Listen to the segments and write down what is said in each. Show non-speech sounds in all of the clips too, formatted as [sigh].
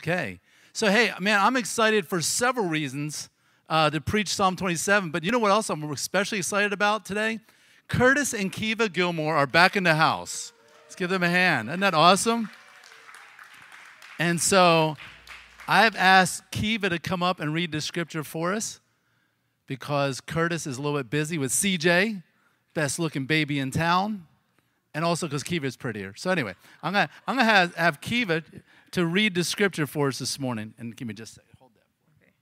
Okay. So, hey, man, I'm excited for several reasons uh, to preach Psalm 27. But you know what else I'm especially excited about today? Curtis and Kiva Gilmore are back in the house. Let's give them a hand. Isn't that awesome? And so I've asked Kiva to come up and read the scripture for us because Curtis is a little bit busy with CJ, best looking baby in town, and also because Kiva is prettier. So, anyway, I'm going to I'm gonna have, have Kiva to read the scripture for us this morning. And give me just a second. Hold that. Okay.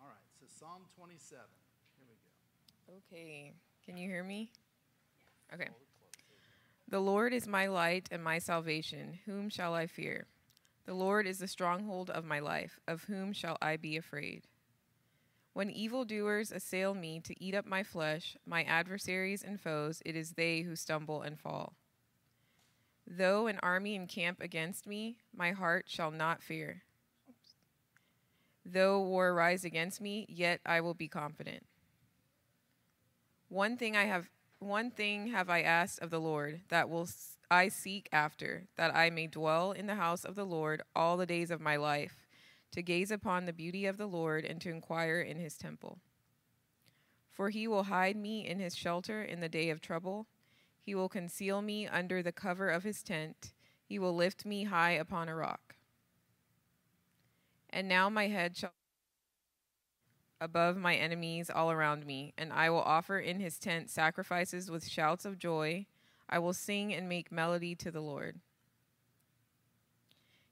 All right. So Psalm 27. Here we go. Okay. Can you hear me? Okay. The Lord is my light and my salvation. Whom shall I fear? The Lord is the stronghold of my life. Of whom shall I be afraid? When evildoers assail me to eat up my flesh, my adversaries and foes, it is they who stumble and fall. Though an army encamp against me, my heart shall not fear. Though war rise against me, yet I will be confident. One thing I have one thing have I asked of the Lord that will I seek after, that I may dwell in the house of the Lord all the days of my life, to gaze upon the beauty of the Lord and to inquire in his temple. For he will hide me in his shelter in the day of trouble. He will conceal me under the cover of his tent. He will lift me high upon a rock. And now my head shall above my enemies all around me, and I will offer in his tent sacrifices with shouts of joy. I will sing and make melody to the Lord.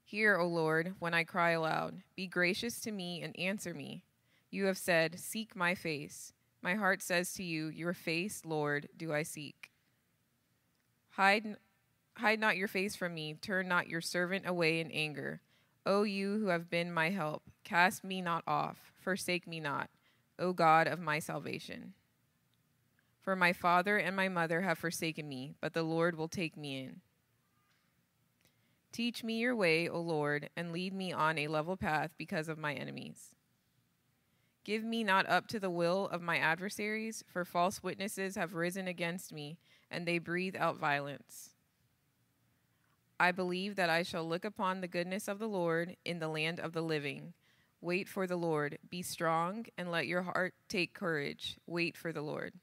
Hear, O Lord, when I cry aloud. Be gracious to me and answer me. You have said, Seek my face. My heart says to you, Your face, Lord, do I seek. Hide, hide not your face from me. Turn not your servant away in anger. O you who have been my help, cast me not off, forsake me not, O God of my salvation. For my father and my mother have forsaken me, but the Lord will take me in. Teach me your way, O Lord, and lead me on a level path because of my enemies. Give me not up to the will of my adversaries, for false witnesses have risen against me, and they breathe out violence. I believe that I shall look upon the goodness of the Lord in the land of the living. Wait for the Lord. Be strong, and let your heart take courage. Wait for the Lord.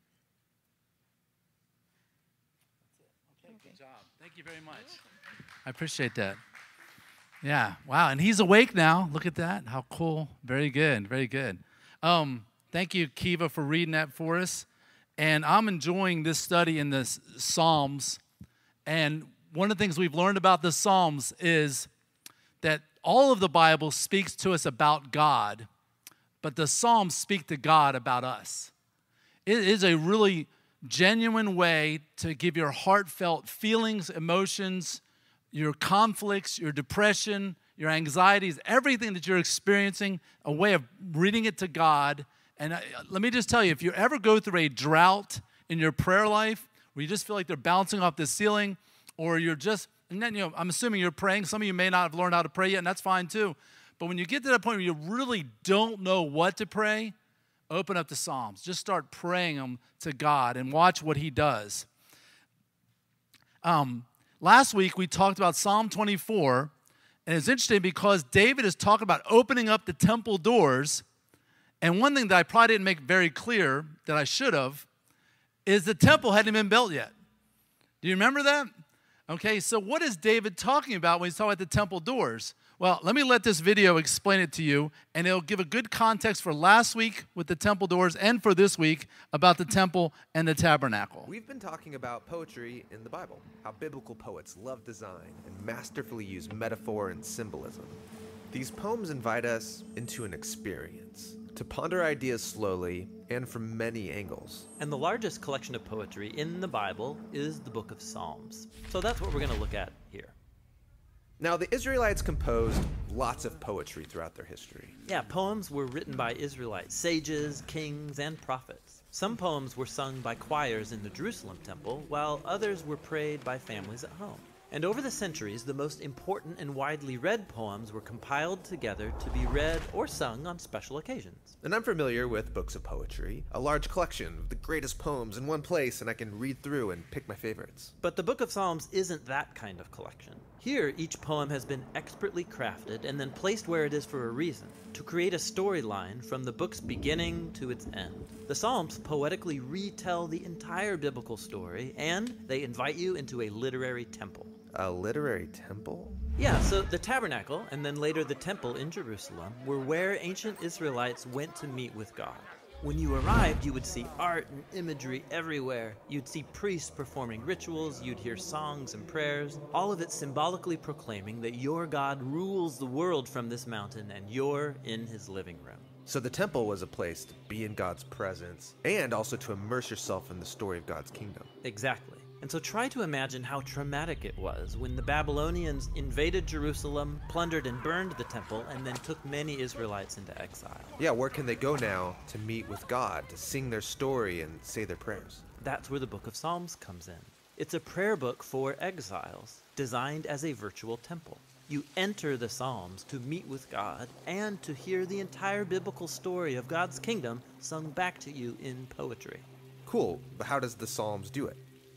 Okay, good job. Thank you very much. I appreciate that. Yeah, wow. And he's awake now. Look at that. How cool. Very good. Very good. Um, thank you, Kiva, for reading that for us. And I'm enjoying this study in the Psalms. And one of the things we've learned about the Psalms is that all of the Bible speaks to us about God, but the Psalms speak to God about us. It is a really genuine way to give your heartfelt feelings, emotions, your conflicts, your depression, your anxieties, everything that you're experiencing, a way of reading it to God. And uh, let me just tell you if you ever go through a drought in your prayer life where you just feel like they're bouncing off the ceiling, or you're just, and then, you know, I'm assuming you're praying. Some of you may not have learned how to pray yet, and that's fine too. But when you get to that point where you really don't know what to pray, open up the Psalms. Just start praying them to God and watch what He does. Um, last week we talked about Psalm 24, and it's interesting because David is talking about opening up the temple doors. And one thing that I probably didn't make very clear that I should have is the temple hadn't been built yet. Do you remember that? Okay, so what is David talking about when he's talking about the temple doors? Well, let me let this video explain it to you, and it'll give a good context for last week with the temple doors and for this week about the temple and the tabernacle. We've been talking about poetry in the Bible, how biblical poets love design and masterfully use metaphor and symbolism. These poems invite us into an experience to ponder ideas slowly and from many angles. And the largest collection of poetry in the Bible is the book of Psalms. So that's what we're going to look at here. Now, the Israelites composed lots of poetry throughout their history. Yeah, poems were written by Israelite sages, kings, and prophets. Some poems were sung by choirs in the Jerusalem temple, while others were prayed by families at home. And over the centuries, the most important and widely read poems were compiled together to be read or sung on special occasions. And I'm familiar with books of poetry, a large collection of the greatest poems in one place, and I can read through and pick my favorites. But the book of Psalms isn't that kind of collection. Here, each poem has been expertly crafted and then placed where it is for a reason, to create a storyline from the book's beginning to its end. The Psalms poetically retell the entire biblical story, and they invite you into a literary temple. A literary temple? Yeah, so the tabernacle, and then later the temple in Jerusalem, were where ancient Israelites went to meet with God. When you arrived, you would see art and imagery everywhere. You'd see priests performing rituals, you'd hear songs and prayers, all of it symbolically proclaiming that your God rules the world from this mountain and you're in his living room. So the temple was a place to be in God's presence and also to immerse yourself in the story of God's kingdom. Exactly. And so try to imagine how traumatic it was when the Babylonians invaded Jerusalem, plundered and burned the temple, and then took many Israelites into exile. Yeah, where can they go now to meet with God, to sing their story and say their prayers? That's where the book of Psalms comes in. It's a prayer book for exiles, designed as a virtual temple. You enter the Psalms to meet with God and to hear the entire biblical story of God's kingdom sung back to you in poetry. Cool, but how does the Psalms do it?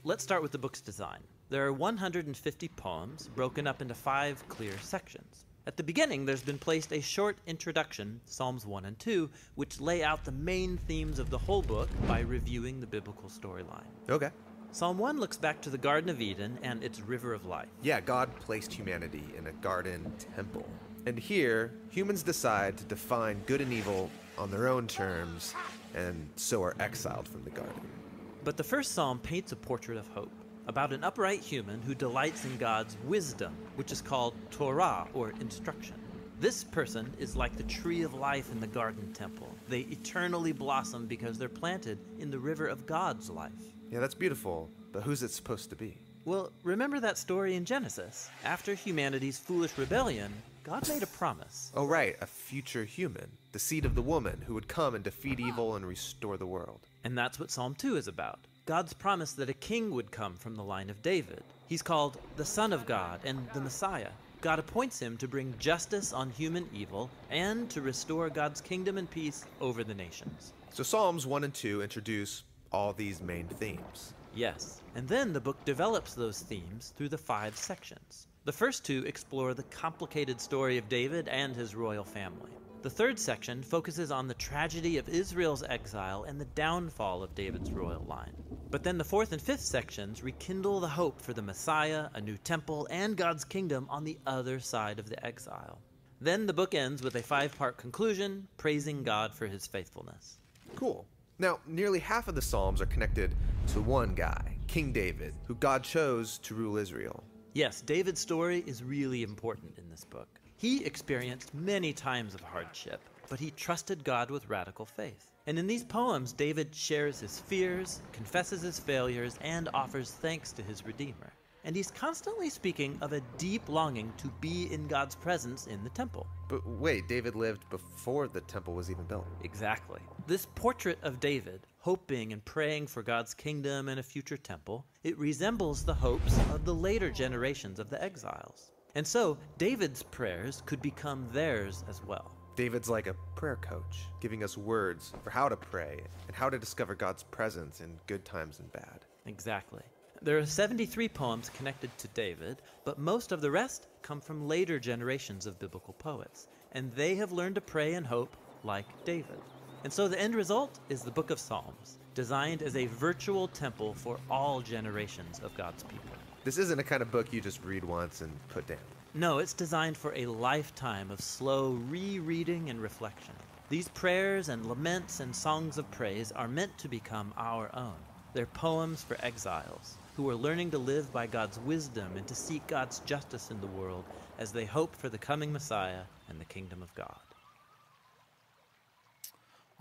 Let's start with the book's design. There are 150 poems broken up into five clear sections. At the beginning, there's been placed a short introduction, Psalms 1 and 2, which lay out the main themes of the whole book by reviewing the biblical storyline. Okay. Psalm 1 looks back to the Garden of Eden and its river of life. Yeah, God placed humanity in a garden temple. And here, humans decide to define good and evil on their own terms, and so are exiled from the garden. But the first psalm paints a portrait of hope about an upright human who delights in God's wisdom, which is called Torah or instruction. This person is like the tree of life in the garden temple. They eternally blossom because they're planted in the river of God's life. Yeah, that's beautiful, but who's it supposed to be? Well, remember that story in Genesis? After humanity's foolish rebellion, God made a promise. Oh, right, a future human, the seed of the woman who would come and defeat ah. evil and restore the world. And that's what Psalm 2 is about. God's promise that a king would come from the line of David. He's called the Son of God and the Messiah. God appoints him to bring justice on human evil and to restore God's kingdom and peace over the nations. So Psalms 1 and 2 introduce all these main themes. Yes, and then the book develops those themes through the five sections. The first two explore the complicated story of David and his royal family. The third section focuses on the tragedy of Israel's exile and the downfall of David's royal line. But then the fourth and fifth sections rekindle the hope for the Messiah, a new temple, and God's kingdom on the other side of the exile. Then the book ends with a five part conclusion praising God for his faithfulness. Cool. Now, nearly half of the Psalms are connected to one guy, King David, who God chose to rule Israel. Yes, David's story is really important in this book. He experienced many times of hardship, but he trusted God with radical faith. And in these poems, David shares his fears, confesses his failures, and offers thanks to his Redeemer. And he's constantly speaking of a deep longing to be in God's presence in the temple. But wait, David lived before the temple was even built. Exactly. This portrait of David, hoping and praying for God's kingdom and a future temple, it resembles the hopes of the later generations of the exiles. And so, David's prayers could become theirs as well. David's like a prayer coach, giving us words for how to pray and how to discover God's presence in good times and bad. Exactly. There are 73 poems connected to David, but most of the rest come from later generations of biblical poets, and they have learned to pray and hope like David. And so the end result is the book of Psalms, designed as a virtual temple for all generations of God's people. This isn't a kind of book you just read once and put down. No, it's designed for a lifetime of slow rereading and reflection. These prayers and laments and songs of praise are meant to become our own. They're poems for exiles who are learning to live by God's wisdom and to seek God's justice in the world as they hope for the coming Messiah and the kingdom of God.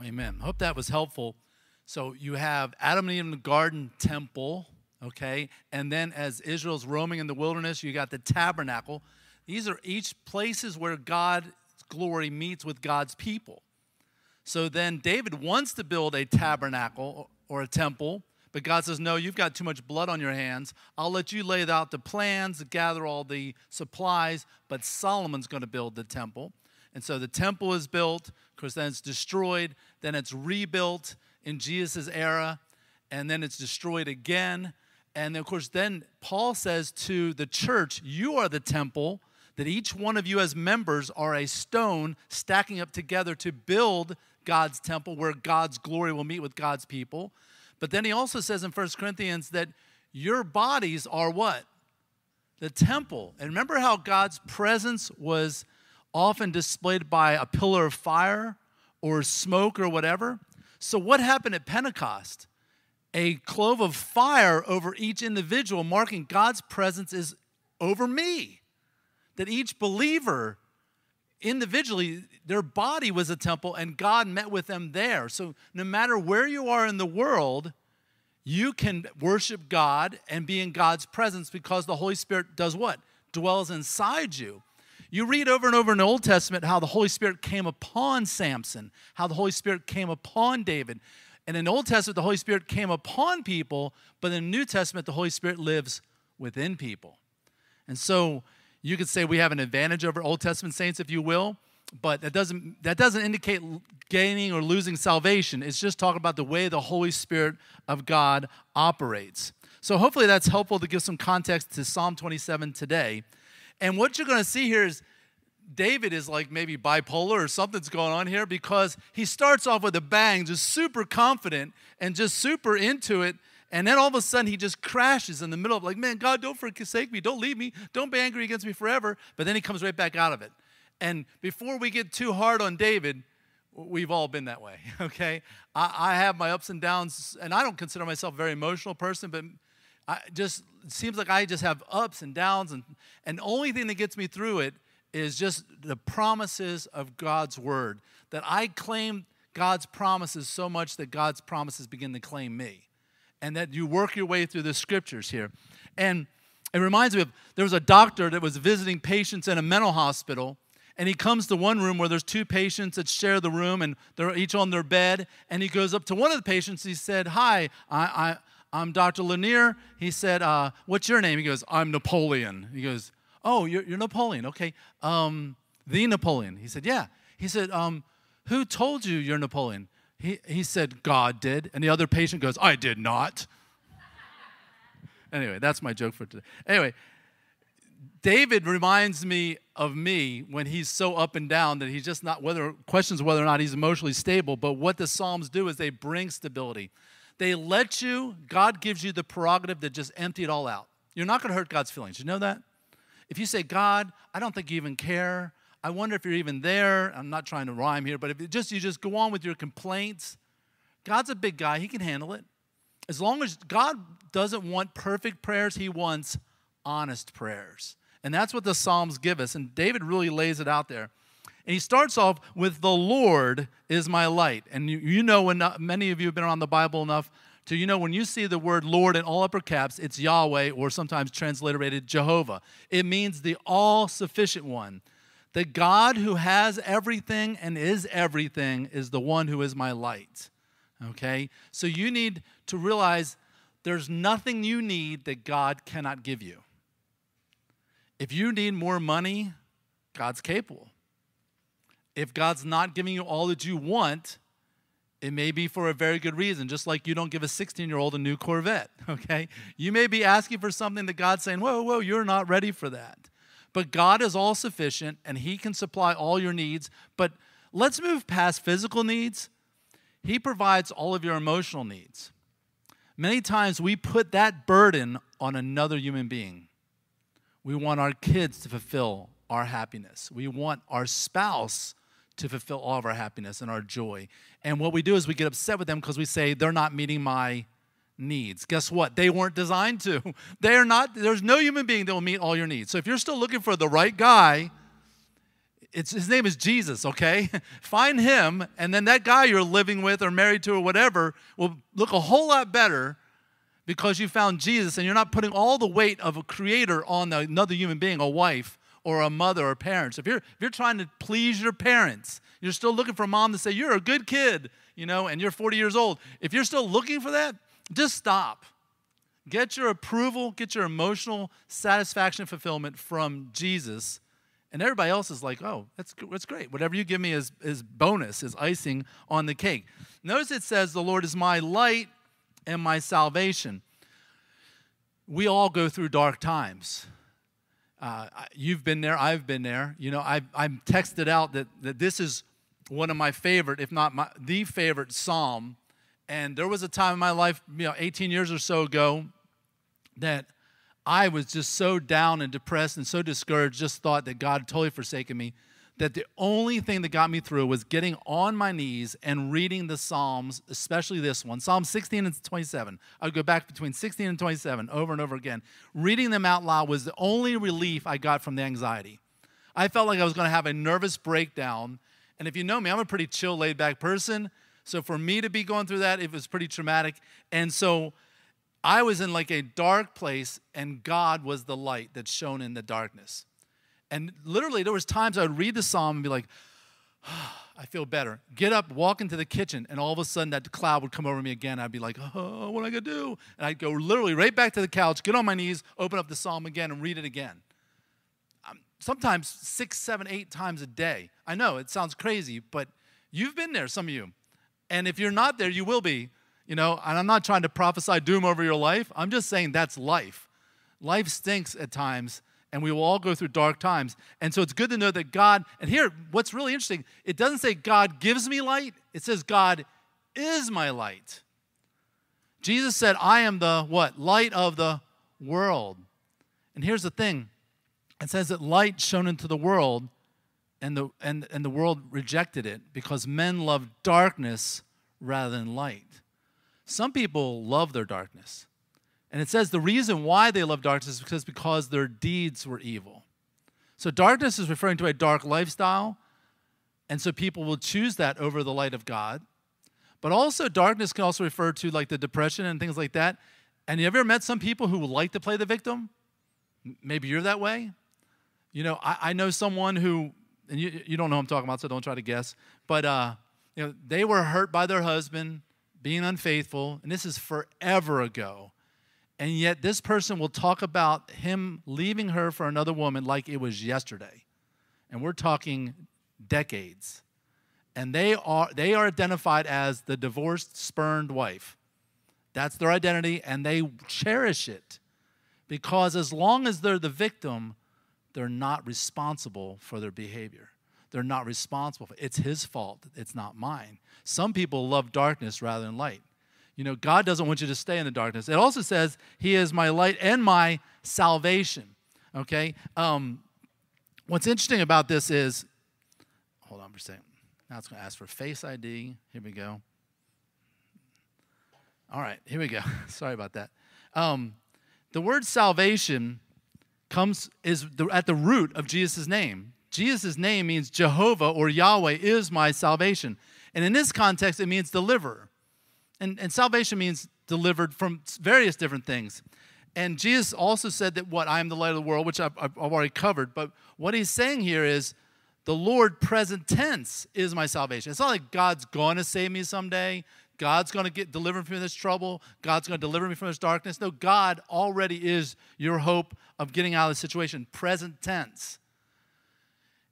Amen. Hope that was helpful. So you have Adam and Eve in the garden temple, okay? And then as Israel's roaming in the wilderness, you got the tabernacle. These are each places where God's glory meets with God's people. So then David wants to build a tabernacle or a temple, but God says, No, you've got too much blood on your hands. I'll let you lay out the plans, gather all the supplies, but Solomon's going to build the temple. And so the temple is built, of course, then it's destroyed, then it's rebuilt in Jesus' era, and then it's destroyed again And of course, then Paul says to the church, You are the temple, that each one of you as members are a stone stacking up together to build God's temple where God's glory will meet with God's people. But then he also says in 1 Corinthians that your bodies are what? The temple. And remember how God's presence was often displayed by a pillar of fire or smoke or whatever? So, what happened at Pentecost? A clove of fire over each individual, marking God's presence is over me. That each believer individually, their body was a temple and God met with them there. So, no matter where you are in the world, you can worship God and be in God's presence because the Holy Spirit does what? Dwells inside you. You read over and over in the Old Testament how the Holy Spirit came upon Samson, how the Holy Spirit came upon David. And in the Old Testament, the Holy Spirit came upon people, but in the New Testament, the Holy Spirit lives within people. And so you could say we have an advantage over Old Testament saints, if you will, but that doesn't, that doesn't indicate gaining or losing salvation. It's just talking about the way the Holy Spirit of God operates. So hopefully that's helpful to give some context to Psalm 27 today. And what you're going to see here is David is like maybe bipolar or something's going on here because he starts off with a bang, just super confident and just super into it. And then all of a sudden he just crashes in the middle of like, man, God, don't forsake me. Don't leave me. Don't be angry against me forever. But then he comes right back out of it. And before we get too hard on David, we've all been that way, [laughs] okay? I, I have my ups and downs, and I don't consider myself a very emotional person, but I just it seems like I just have ups and downs, and and the only thing that gets me through it is just the promises of God's word. That I claim God's promises so much that God's promises begin to claim me, and that you work your way through the scriptures here, and it reminds me of there was a doctor that was visiting patients in a mental hospital. And he comes to one room where there's two patients that share the room and they're each on their bed. And he goes up to one of the patients. He said, Hi, I, I, I'm Dr. Lanier. He said, uh, What's your name? He goes, I'm Napoleon. He goes, Oh, you're, you're Napoleon. Okay. Um, the Napoleon. He said, Yeah. He said, um, Who told you you're Napoleon? He, he said, God did. And the other patient goes, I did not. anyway, that's my joke for today. Anyway, David reminds me of me when he's so up and down that he's just not whether questions whether or not he's emotionally stable. But what the Psalms do is they bring stability. They let you, God gives you the prerogative to just empty it all out. You're not going to hurt God's feelings. You know that? If you say, God, I don't think you even care. I wonder if you're even there. I'm not trying to rhyme here, but if you just you just go on with your complaints, God's a big guy. He can handle it. As long as God doesn't want perfect prayers, he wants honest prayers. And that's what the Psalms give us. And David really lays it out there. And he starts off with, The Lord is my light. And you, you know, when uh, many of you have been around the Bible enough to, you know, when you see the word Lord in all upper caps, it's Yahweh or sometimes transliterated Jehovah. It means the all sufficient one. The God who has everything and is everything is the one who is my light. Okay? So you need to realize there's nothing you need that God cannot give you. If you need more money, God's capable if God's not giving you all that you want, it may be for a very good reason, just like you don't give a 16 year old a new Corvette, [laughs] okay? You may be asking for something that God's saying, whoa, whoa, you're not ready for that. But God is all sufficient and He can supply all your needs. But let's move past physical needs. He provides all of your emotional needs. Many times we put that burden on another human being. We want our kids to fulfill our happiness, we want our spouse to fulfill all of our happiness and our joy. And what we do is we get upset with them because we say they're not meeting my needs. Guess what? They weren't designed to. [laughs] They are not, there's no human being that will meet all your needs. So if you're still looking for the right guy, it's, his name is Jesus, okay? [laughs] Find him, and then that guy you're living with or married to or whatever will look a whole lot better because you found Jesus and you're not putting all the weight of a creator on another human being, a wife or a mother or parents, if you're, if you're trying to please your parents, you're still looking for mom to say, You're a good kid, you know, and you're 40 years old. If you're still looking for that, just stop. Get your approval, get your emotional satisfaction and fulfillment from Jesus. And everybody else is like, oh, that's, that's great. Whatever you give me is, is bonus, is icing on the cake. Notice it says, the Lord is my light and my salvation. we all go through dark times. Uh, you've been there, I've been there. You know, I've, I'm texted out that, that this is one of my favorite, if not my, the favorite psalm. And there was a time in my life, you know, 18 years or so ago, that I was just so down and depressed and so discouraged, just thought that God had totally forsaken me that the only thing that got me through was getting on my knees and reading the Psalms, especially this one, Psalm 16 and 27. I would go back between 16 and 27 over and over again. Reading them out loud was the only relief I got from the anxiety. I felt like I was going to have a nervous breakdown. And if you know me, I'm a pretty chill, laid back person. So for me to be going through that, it was pretty traumatic. And so I was in like a dark place, and God was the light that shone in the darkness. And literally, there was times I would read the psalm and be like, oh, [sighs] I feel better. Get up, walk into the kitchen, and all of a sudden that cloud would come over me again. I'd be like, oh, what am I gonna do? And I'd go literally right back to the couch, get on my knees, open up the psalm again, and read it again. Um, sometimes six, seven, eight times a day. I know it sounds crazy, but you've been there, some of you. And if you're not there, you will be. You know, and I'm not trying to prophesy doom over your life. I'm just saying that's life. Life stinks at times, and we will all go through dark times. And so it's good to know that God, and here, what's really interesting, it doesn't say God gives me light, it says God is my light. Jesus said, I am the what? Light of the world. And here's the thing it says that light shone into the world, and the, and, and the world rejected it because men love darkness rather than light. Some people love their darkness. And it says the reason why they love darkness is because, because their deeds were evil. So darkness is referring to a dark lifestyle. And so people will choose that over the light of God. But also, darkness can also refer to like the depression and things like that. And you ever met some people who like to play the victim? Maybe you're that way. You know, I, I know someone who, and you, you don't know who I'm talking about, so don't try to guess. But, uh, you know, they were hurt by their husband being unfaithful, and this is forever ago. And yet, this person will talk about him leaving her for another woman like it was yesterday. And we're talking decades. And they are, they are identified as the divorced, spurned wife. That's their identity, and they cherish it because as long as they're the victim, they're not responsible for their behavior. They're not responsible for it's his fault, it's not mine. Some people love darkness rather than light. You know, God doesn't want you to stay in the darkness. It also says, He is my light and my salvation. Okay? Um, what's interesting about this is, hold on for a second. Now it's going to ask for Face ID. Here we go. All right, here we go. [laughs] Sorry about that. Um, the word salvation comes is the, at the root of Jesus' name. Jesus' name means Jehovah or Yahweh is my salvation. And in this context, it means deliverer. And, and salvation means delivered from various different things. And Jesus also said that what? I am the light of the world, which I've, I've already covered. But what he's saying here is the Lord present tense is my salvation. It's not like God's going to save me someday. God's going to get deliver me from this trouble. God's going to deliver me from this darkness. No, God already is your hope of getting out of the situation. Present tense.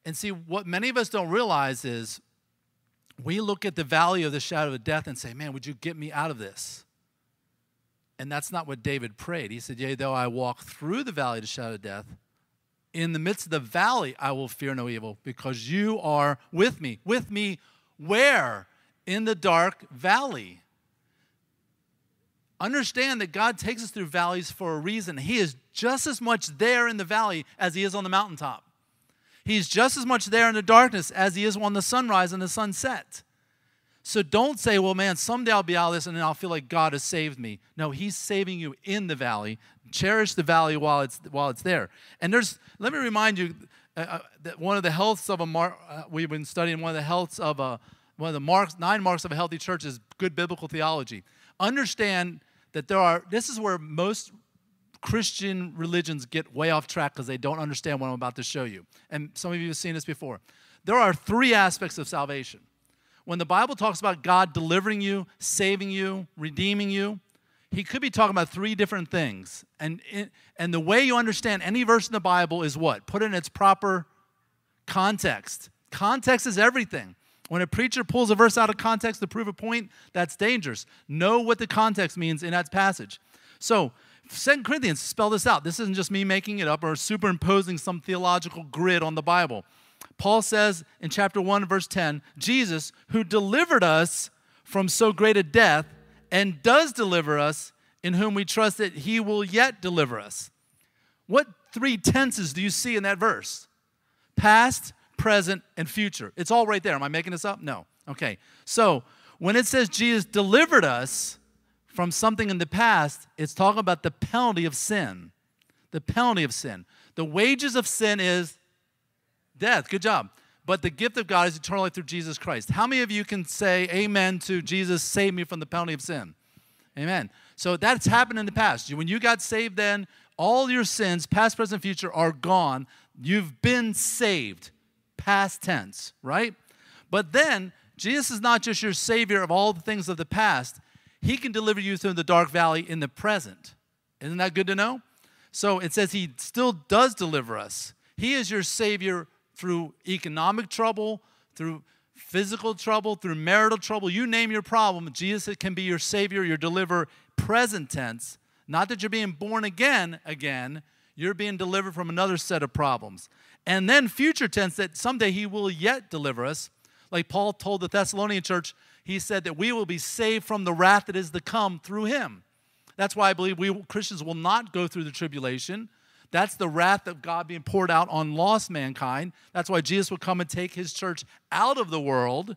And see, what many of us don't realize is we look at the valley of the shadow of death and say, Man, would you get me out of this? And that's not what David prayed. He said, Yea, though I walk through the valley of the shadow of death, in the midst of the valley I will fear no evil, because you are with me. With me where? In the dark valley. Understand that God takes us through valleys for a reason. He is just as much there in the valley as He is on the mountaintop. He's just as much there in the darkness as he is on the sunrise and the sunset. So don't say, well, man, someday I'll be out of this and then I'll feel like God has saved me. No, he's saving you in the valley. Cherish the valley while it's, while it's there. And there's, let me remind you uh, uh that one of the healths of a mark, uh, we've been studying one of the healths of a, one of the marks, nine marks of a healthy church is good biblical theology. Understand that there are, this is where most Christian religions get way off track because they don't understand what I'm about to show you. And some of you have seen this before. There are three aspects of salvation. When the Bible talks about God delivering you, saving you, redeeming you, he could be talking about three different things. And, and the way you understand any verse in the Bible is what? Put in its proper context. Context is everything. When a preacher pulls a verse out of context to prove a point, that's dangerous. Know what the context means in that passage. So, Second Corinthians spell this out. This isn't just me making it up or superimposing some theological grid on the Bible. Paul says in chapter 1, verse 10 Jesus, who delivered us from so great a death and does deliver us, in whom we trust that he will yet deliver us. What three tenses do you see in that verse? Past, present, and future. It's all right there. Am I making this up? No. Okay. So when it says Jesus delivered us from something in the past, it's talking about the penalty of sin. The penalty of sin. The wages of sin is death. Good job. But the gift of God is eternal life through Jesus Christ. How many of you can say amen to Jesus save me from the penalty of sin? Amen. So that's happened in the past. When you got saved, then all your sins, past, present, future, are gone. You've been saved, past tense, right? But then Jesus is not just your savior of all the things of the past, he can deliver you through the dark valley in the present. Isn't that good to know? So it says he still does deliver us. He is your savior through economic trouble, through physical trouble, through marital trouble. You name your problem, Jesus can be your savior, your deliverer, present tense. Not that you're being born again again, you're being delivered from another set of problems. And then future tense that someday he will yet deliver us. Like Paul told the Thessalonian church, he said that we will be saved from the wrath that is to come through him. That's why I believe we Christians will not go through the tribulation. That's the wrath of God being poured out on lost mankind. That's why Jesus will come and take his church out of the world,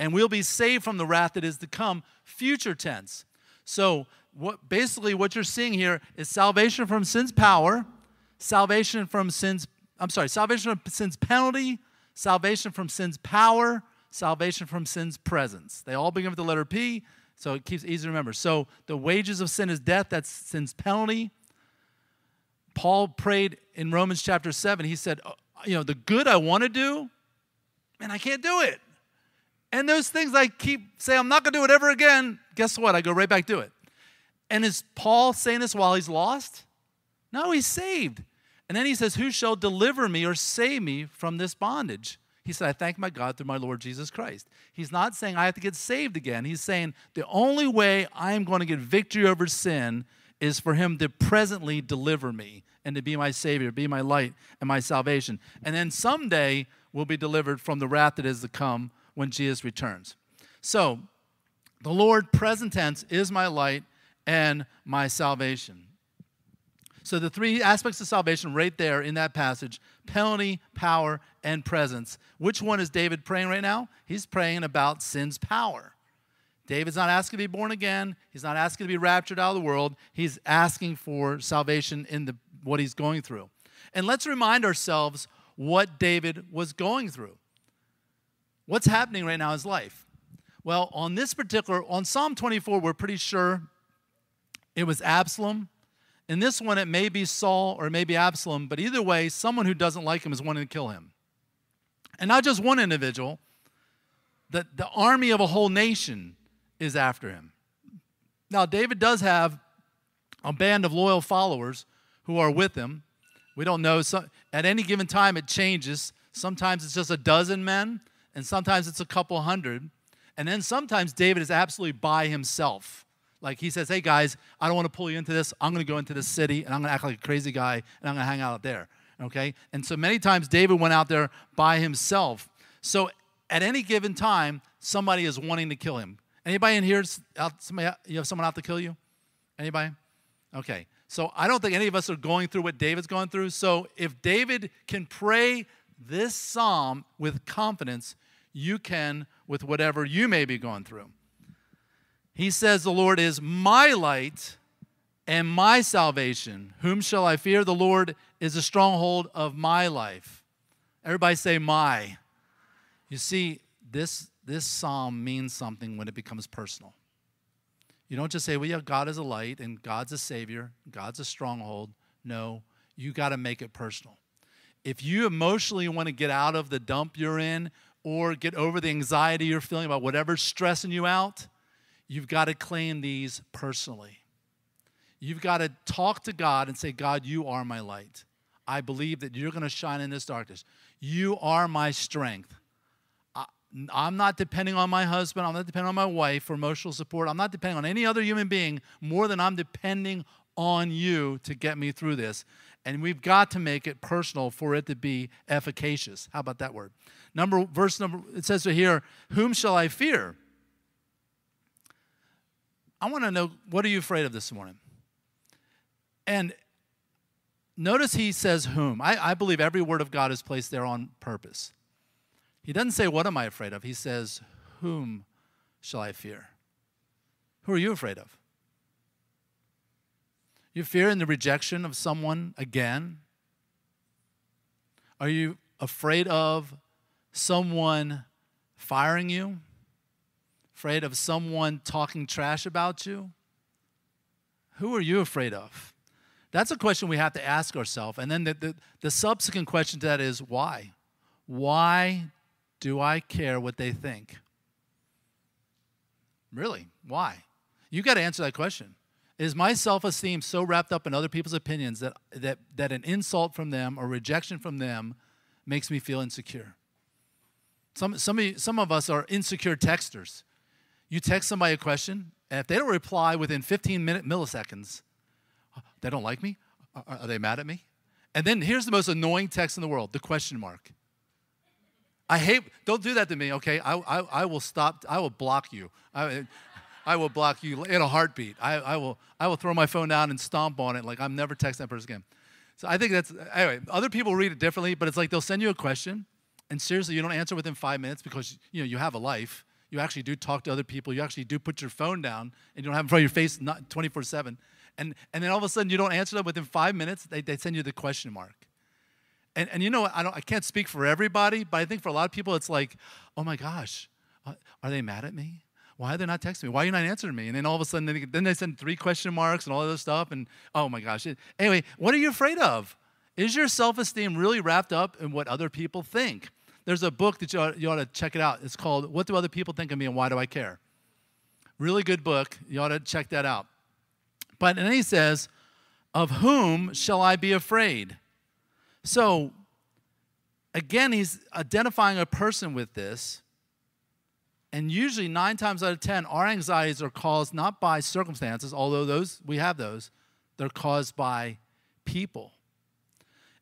and we'll be saved from the wrath that is to come, future tense. So, what, basically, what you're seeing here is salvation from sin's power, salvation from sin's, I'm sorry, salvation from sin's penalty, salvation from sin's power, salvation from sin's presence. They all begin with the letter P, so it keeps easy to remember. So the wages of sin is death, that's sin's penalty. Paul prayed in Romans chapter 7, he said, uh, You know, the good I want to do, man, I can't do it. And those things I keep saying, I'm not going to do it ever again. Guess what? I go right back to it. And is Paul saying this while he's lost? No, he's saved. And then he says, Who shall deliver me or save me from this bondage? He said, I thank my God through my Lord Jesus Christ. He's not saying I have to get saved again. He's saying the only way I'm going to get victory over sin is for him to presently deliver me and to be my Savior, be my light and my salvation. And then someday we'll be delivered from the wrath that is to come when Jesus returns. So, the Lord, present tense, is my light and my salvation. So the three aspects of salvation right there in that passage penalty, power, and presence. Which one is David praying right now? He's praying about sin's power. David's not asking to be born again. He's not asking to be raptured out of the world. He's asking for salvation in the, what he's going through. And let's remind ourselves what David was going through. What's happening right now in his life? Well, on this particular, on Psalm 24, we're pretty sure it was Absalom in this one, it may be Saul or it may be Absalom, but either way, someone who doesn't like him is wanting to kill him. And not just one individual, the, the army of a whole nation is after him. Now, David does have a band of loyal followers who are with him. We don't know. So, at any given time, it changes. Sometimes it's just a dozen men, and sometimes it's a couple hundred. And then sometimes David is absolutely by himself. Like he says, hey guys, I don't want to pull you into this. I'm going to go into this city and I'm going to act like a crazy guy and I'm going to hang out there. Okay? And so many times David went out there by himself. So at any given time, somebody is wanting to kill him. Anybody in here, somebody, you have someone out to kill you? Anybody? Okay. So I don't think any of us are going through what David's going through. So if David can pray this psalm with confidence, you can with whatever you may be going through. He says, The Lord is my light and my salvation. Whom shall I fear? The Lord is a stronghold of my life. Everybody say, My. You see, this, this psalm means something when it becomes personal. You don't just say, Well, yeah, God is a light and God's a savior, God's a stronghold. No, you got to make it personal. If you emotionally want to get out of the dump you're in or get over the anxiety you're feeling about whatever's stressing you out, You've got to claim these personally. You've got to talk to God and say, God, you are my light. I believe that you're going to shine in this darkness. You are my strength. I, I'm not depending on my husband. I'm not depending on my wife for emotional support. I'm not depending on any other human being more than I'm depending on you to get me through this. And we've got to make it personal for it to be efficacious. How about that word? Number verse number it says here, whom shall I fear? I want to know what are you afraid of this morning? And notice he says whom. I, I believe every word of God is placed there on purpose. He doesn't say, What am I afraid of? He says, Whom shall I fear? Who are you afraid of? You fear in the rejection of someone again? Are you afraid of someone firing you? Afraid of someone talking trash about you? Who are you afraid of? That's a question we have to ask ourselves. And then the, the, the, subsequent question to that is why? Why do I care what they think? Really? Why? You got to answer that question. Is my self esteem so wrapped up in other people's opinions that, that, that an insult from them or rejection from them makes me feel insecure? Some, some, of, some of us are insecure texters. You text somebody a question, and if they don't reply within 15 minute milliseconds, they don't like me? Are, they mad at me? And then here's the most annoying text in the world the question mark. I hate, don't do that to me, okay? I, I, I will stop, I will block you. I, I will block you in a heartbeat. I, I, will, I will throw my phone down and stomp on it like I'm never texting that person again. So I think that's, anyway, other people read it differently, but it's like they'll send you a question, and seriously, you don't answer within five minutes because, you know, you have a life. You actually do talk to other people. You actually do put your phone down, and you don't have it in front of your face 24 7. And, and then all of a sudden, you don't answer them within five minutes, they, they send you the question mark. And, and you know, I, don't, I can't speak for everybody, but I think for a lot of people, it's like, oh my gosh, uh, are they mad at me? Why are they not texting me? Why are you not answering me? And then all of a sudden, they, then they send three question marks and all this stuff. And oh my gosh. Anyway, what are you afraid of? Is your self esteem really wrapped up in what other people think? There's a book that you ought, you ought to check it out. It's called What Do Other People Think of Me and Why Do I Care? Really good book. You ought to check that out. But then he says, Of whom shall I be afraid? So, again, he's identifying a person with this. And usually, nine times out of 10, our anxieties are caused not by circumstances, although those we have those, they're caused by people.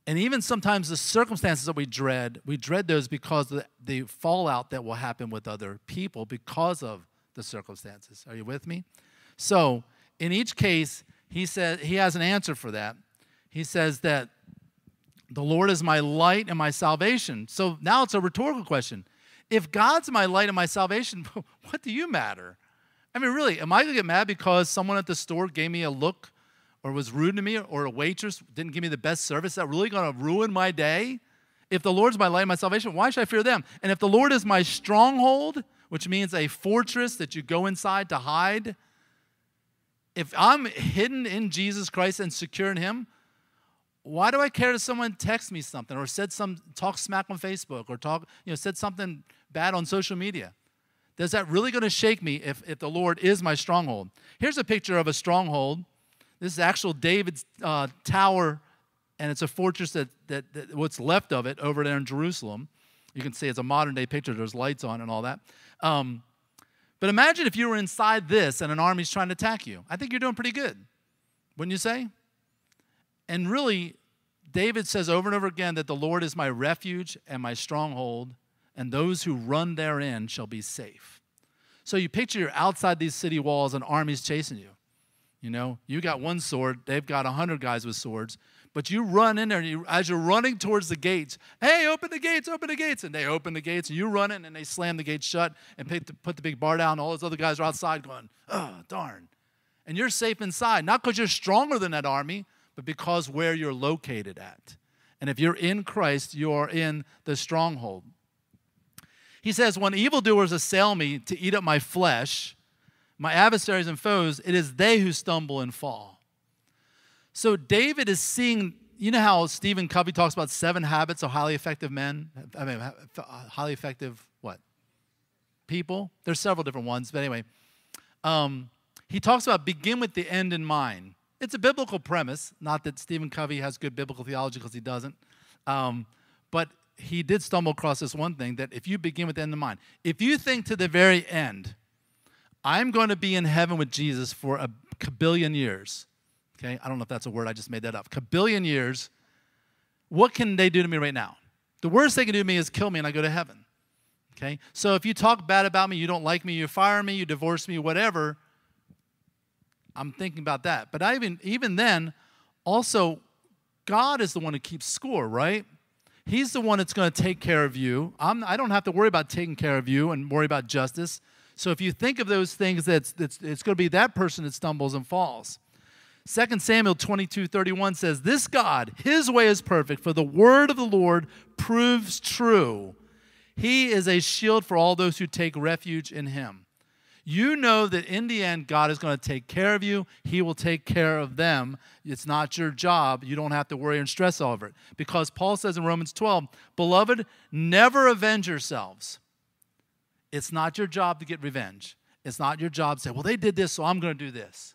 And even sometimes the circumstances that we dread, we dread those because of the, the fallout that will happen with other people because of the circumstances. Are you with me? So, in each case, he says he has an answer for that. He says that the Lord is my light and my salvation. So now it's a rhetorical question. If God's my light and my salvation, [laughs] what do you matter? I mean, really, am I going to get mad because someone at the store gave me a look or was rude to me or a waitress didn't give me the best service? That really going to ruin my day? If the Lord's my light and my salvation, why should I fear them? And if the Lord is my stronghold, which means a fortress that you go inside to hide, if I'm hidden in Jesus Christ and secure in Him, why do I care if someone texts me something or said some talk smack on Facebook or talk, you know, said something bad on social media? Does that really going to shake me if, if the Lord is my stronghold? Here's a picture of a stronghold. This is actual David's uh, tower, and it's a fortress that, that, that what's left of it over there in Jerusalem. You can see it's a modern day picture. There's lights on and all that. Um, but imagine if you were inside this and an army's trying to attack you. I think you're doing pretty good, wouldn't you say? And really, David says over and over again that the Lord is my refuge and my stronghold, and those who run therein shall be safe. So you picture you're outside these city walls and armies chasing you. You know, you got one sword, they've got a hundred guys with swords. But you run in there, and you, as you're running towards the gates, hey, open the gates, open the gates. And they open the gates, and you run in, and they slam the gates shut and the, put the big bar down. All those other guys are outside going, oh, darn. And you're safe inside, not because you're stronger than that army, but because where you're located at. And if you're in Christ, you're in the stronghold. He says, When evildoers assail me to eat up my flesh, my adversaries and foes, it is they who stumble and fall. So David is seeing, you know how Stephen Covey talks about seven habits of highly effective men? I mean, highly effective what? People? There's several different ones, but anyway. Um, he talks about begin with the end in mind. It's a biblical premise, not that Stephen Covey has good biblical theology because he doesn't. Um, but he did stumble across this one thing that if you begin with the end in mind, if you think to the very end, I'm going to be in heaven with Jesus for a billion years, Okay, I don't know if that's a word, I just made that up. Kabillion years. What can they do to me right now? The worst they can do to me is kill me and I go to heaven. Okay, so if you talk bad about me, you don't like me, you fire me, you divorce me, whatever, I'm thinking about that. But I even even then, also, God is the one who keeps score, right? He's the one that's going to take care of you. I'm, I don't have to worry about taking care of you and worry about justice. So if you think of those things, that's, that's, it's going to be that person that stumbles and falls. 2 Samuel 22 31 says, This God, his way is perfect, for the word of the Lord proves true. He is a shield for all those who take refuge in him. You know that in the end, God is going to take care of you. He will take care of them. It's not your job. You don't have to worry and stress over it. Because Paul says in Romans 12, Beloved, never avenge yourselves. It's not your job to get revenge. It's not your job to say, Well, they did this, so I'm going to do this.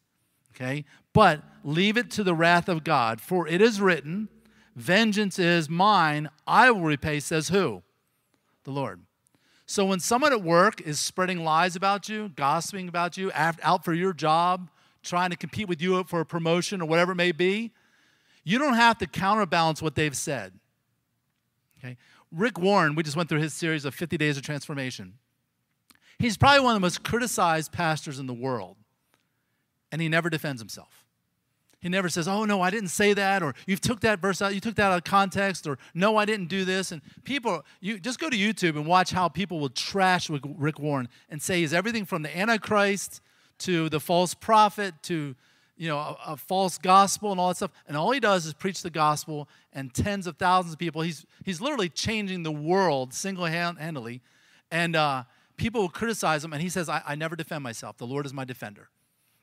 Okay? But leave it to the wrath of God. For it is written, Vengeance is mine, I will repay, says who? The Lord. So when someone at work is spreading lies about you, gossiping about you, out for your job, trying to compete with you for a promotion or whatever it may be, you don't have to counterbalance what they've said. Okay? Rick Warren, we just went through his series of 50 Days of Transformation. He's probably one of the most criticized pastors in the world, and he never defends himself. He never says, "Oh no, I didn't say that," or "You took that verse out, you took that out of context," or "No, I didn't do this." And people, you just go to YouTube and watch how people will trash Rick Warren and say he's everything from the Antichrist to the false prophet to you know a, a false gospel and all that stuff. And all he does is preach the gospel, and tens of thousands of people. He's he's literally changing the world single-handedly, and uh, people will criticize him, and he says, I, "I never defend myself. The Lord is my defender."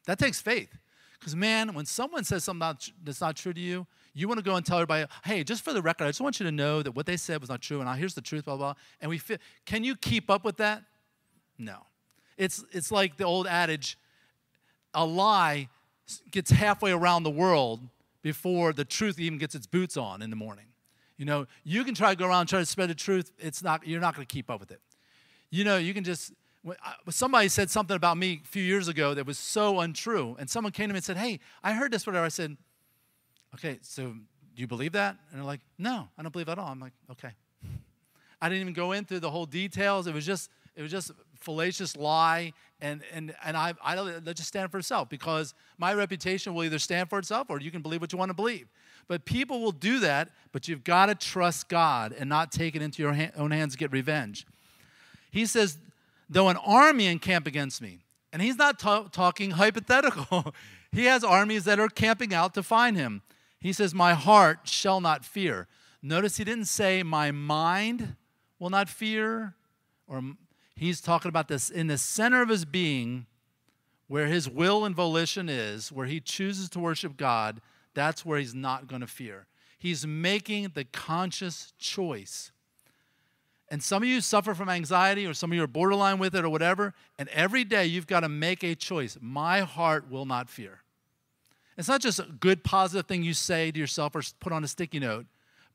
That takes faith. Because, man, when someone says something that's not true to you, you want to go and tell everybody, hey, just for the record, I just want you to know that what they said was not true, and here's the truth, blah, blah. And we feel, can you keep up with that? No. It's, it's like the old adage a lie gets halfway around the world before the truth even gets its boots on in the morning. You know, you can try to go around and try to spread the truth, it's not, you're not going to keep up with it. You know, you can just somebody said something about me a few years ago that was so untrue. And someone came to me and said, Hey, I heard this, whatever. I said, Okay, so do you believe that? And they're like, No, I don't believe that at all. I'm like, Okay. I didn't even go into the whole details. It was just, it was just fallacious lie. And, and, and I, I let just stand for itself because my reputation will either stand for itself or you can believe what you want to believe. But people will do that, but you've got to trust God and not take it into your own hands to get revenge. He says, though an army encamp against me. And he's not talking hypothetical. [laughs] he has armies that are camping out to find him. He says, My heart shall not fear. Notice he didn't say, My mind will not fear. Or he's talking about this in the center of his being, where his will and volition is, where he chooses to worship God, that's where he's not going to fear. He's making the conscious choice and some of you suffer from anxiety, or some of you are borderline with it, or whatever. And every day you've got to make a choice. My heart will not fear. It's not just a good, positive thing you say to yourself or put on a sticky note,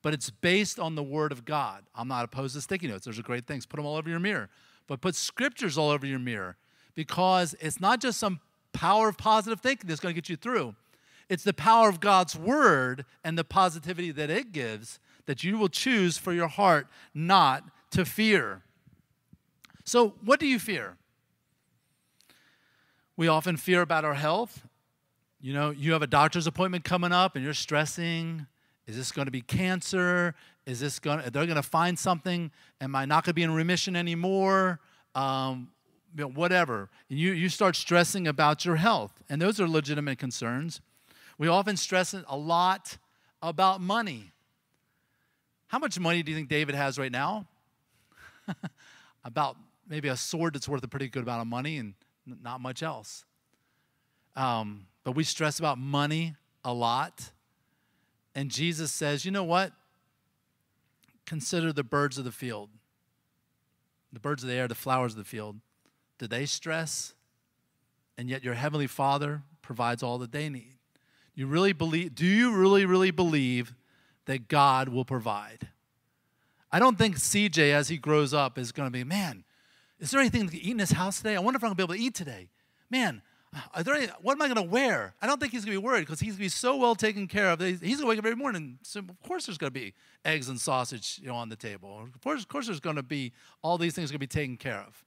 but it's based on the Word of God. I'm not opposed to sticky notes. Those are great things. Put them all over your mirror. But put scriptures all over your mirror because it's not just some power of positive thinking that's going to get you through. It's the power of God's Word and the positivity that it gives that you will choose for your heart not to fear. So, what do you fear? We often fear about our health. You know, you have a doctor's appointment coming up and you're stressing. Is this going to be cancer? Is this going to, they're going to find something? Am I not going to be in remission anymore? Um, you know, whatever. You, you start stressing about your health, and those are legitimate concerns. We often stress a lot about money. How much money do you think David has right now? [laughs] about maybe a sword that's worth a pretty good amount of money and not much else. Um, but we stress about money a lot. And Jesus says, you know what? Consider the birds of the field, the birds of the air, the flowers of the field. Do they stress? And yet your heavenly Father provides all that they need. You really believe, do you really, really believe that God will provide? I don't think CJ, as he grows up, is going to be, man, is there anything to eat in his house today? I wonder if I'm going to be able to eat today. Man, Are there any, what am I going to wear? I don't think he's going to be worried because he's going to be so well taken care of. He's, he's going to wake up every morning. So of course, there's going to be eggs and sausage you know, on the table. Of course, of course, there's going to be all these things going to be taken care of.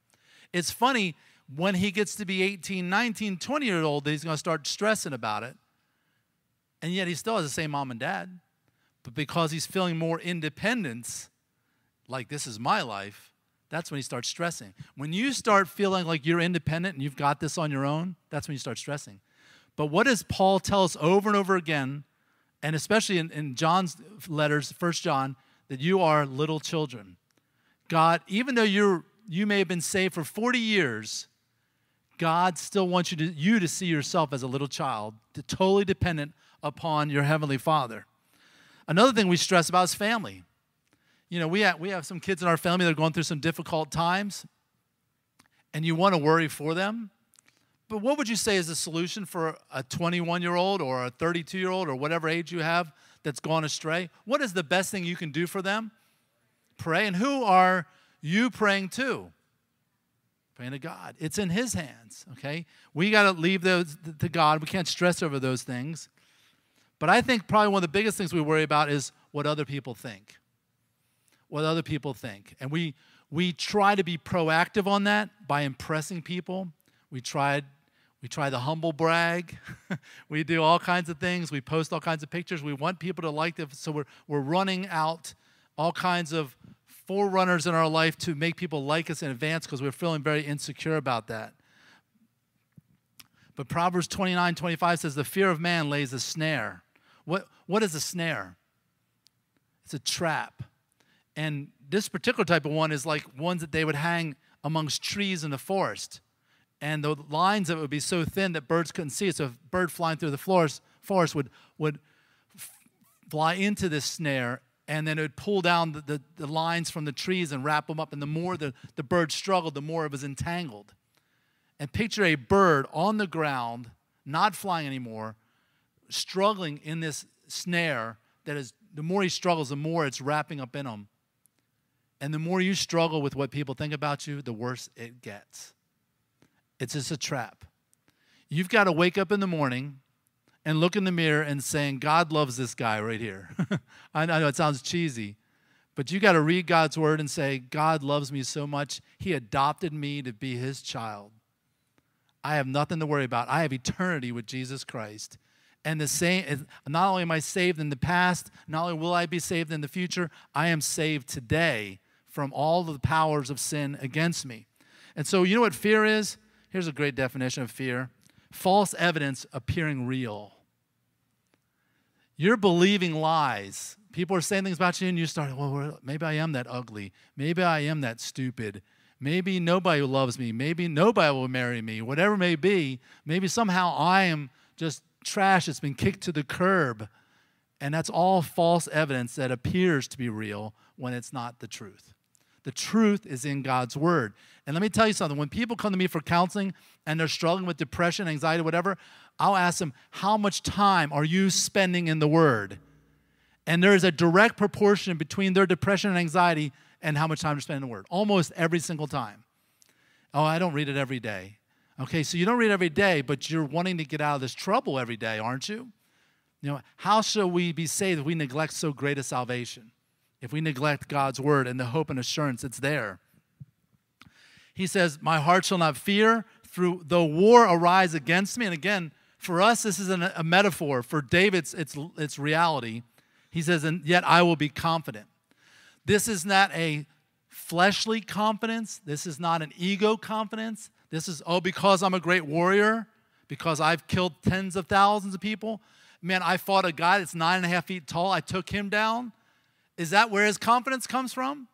It's funny when he gets to be 18, 19, 20 years old that he's going to start stressing about it. And yet he still has the same mom and dad. But because he's feeling more independence, like this is my life, that's when you start stressing. When you start feeling like you're independent and you've got this on your own, that's when you start stressing. But what does Paul tell us over and over again, and especially in, in John's letters, First John, that you are little children. God, even though you're you may have been saved for 40 years, God still wants you to, you to see yourself as a little child, to totally dependent upon your Heavenly Father. Another thing we stress about is family you know, we have, we have some kids in our family that are going through some difficult times, and you want to worry for them. But what would you say is the solution for a 21 year old or a 32 year old or whatever age you have that's gone astray? What is the best thing you can do for them? Pray. And who are you praying to? Praying to God. It's in His hands, okay? We got to leave those to God. We can't stress over those things. But I think probably one of the biggest things we worry about is what other people think what other people think. And we, we try to be proactive on that by impressing people. We tried we try the humble brag. [laughs] we do all kinds of things. We post all kinds of pictures. We want people to like them. So we're, we're running out all kinds of forerunners in our life to make people like us in advance because we're feeling very insecure about that. But Proverbs 29 25 says, The fear of man lays a snare. What, what is a snare? It's a trap. And this particular type of one is like ones that they would hang amongst trees in the forest. And the lines of it would be so thin that birds couldn't see it. So a bird flying through the forest, forest would, would fly into this snare and then it would pull down the, the, the, lines from the trees and wrap them up. And the more the, the bird struggled, the more it was entangled. And picture a bird on the ground, not flying anymore, struggling in this snare that is, the more he struggles, the more it's wrapping up in him. And the more you struggle with what people think about you, the worse it gets. It's just a trap. You've got to wake up in the morning and look in the mirror and saying, God loves this guy right here. [laughs] I know it sounds cheesy, but you got to read God's word and say, God loves me so much, he adopted me to be his child. I have nothing to worry about. I have eternity with Jesus Christ. And the same, not only am I saved in the past, not only will I be saved in the future, I am saved today from all the powers of sin against me. And so, you know what fear is? Here's a great definition of fear false evidence appearing real. You're believing lies. People are saying things about you, and you start, well, maybe I am that ugly. Maybe I am that stupid. Maybe nobody loves me. Maybe nobody will marry me. Whatever may be, maybe somehow I am just trash that's been kicked to the curb. And that's all false evidence that appears to be real when it's not the truth. The truth is in God's word. And let me tell you something when people come to me for counseling and they're struggling with depression, anxiety, whatever, I'll ask them, How much time are you spending in the word? And there is a direct proportion between their depression and anxiety and how much time they're spending in the word, almost every single time. Oh, I don't read it every day. Okay, so you don't read every day, but you're wanting to get out of this trouble every day, aren't you? You know, how shall we be saved if we neglect so great a salvation? If we neglect God's word and the hope and assurance it's there. He says, My heart shall not fear, through the war arise against me. And again, for us, this is a metaphor. For David, it's, it's reality. He says, And yet I will be confident. This is not a fleshly confidence. This is not an ego confidence. This is, oh, because I'm a great warrior, because I've killed tens of thousands of people. Man, I fought a guy that's nine and a half feet tall. I took him down. Is that where his confidence comes from?